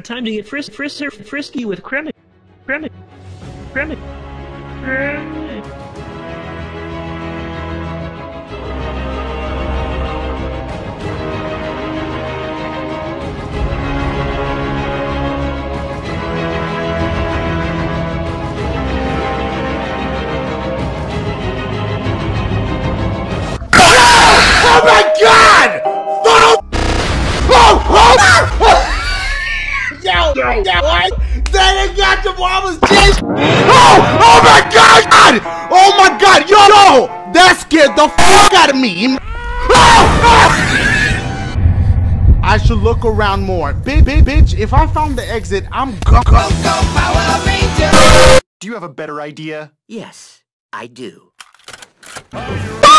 time to get fris fris frisky with Kremik. Kremik. Kremik. Kremik. Oh my god! Oh! Oh! Oh! Yo! Yo! Yo! What? They done got the mama's dish! Oh! Oh my god! Oh my god! Yo! Yo! That scared the fuck out of me! Oh! Oh! I should look around more. Bitch, bitch, bitch, if I found the exit, I'm go go go Do you have a better idea? Yes, I do. Are you